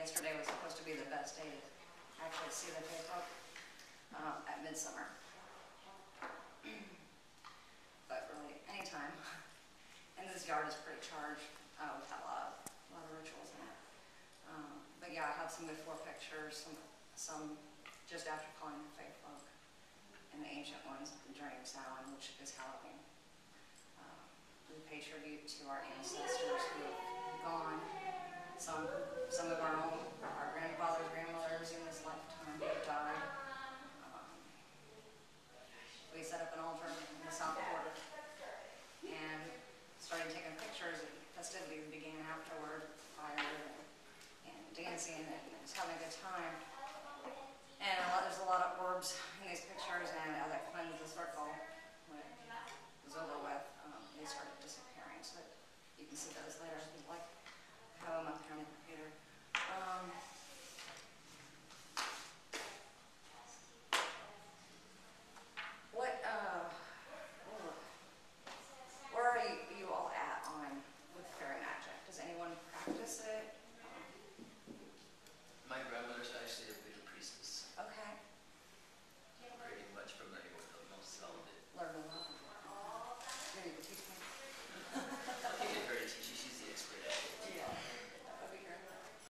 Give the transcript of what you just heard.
yesterday was supposed to be the best day to actually see the Folk um, at midsummer. But really, anytime. And this yard is pretty charged. Uh, We've a lot of, a lot of rituals in it. Um, But yeah, I have some before pictures, some, some just after calling the Folk, and the ancient ones during Samhain, which is Halloween. Um, We pay tribute to our ancestors who have gone, some, some of our own, and just having a good time. And a lot, there's a lot of orbs in these pictures and as I cleanse the circle when it was over with. Um, they started disappearing, so you can see those later if you'd like. I have them up here on the computer. Um, what, uh, where are you all at on with fairy magic? Does anyone practice it?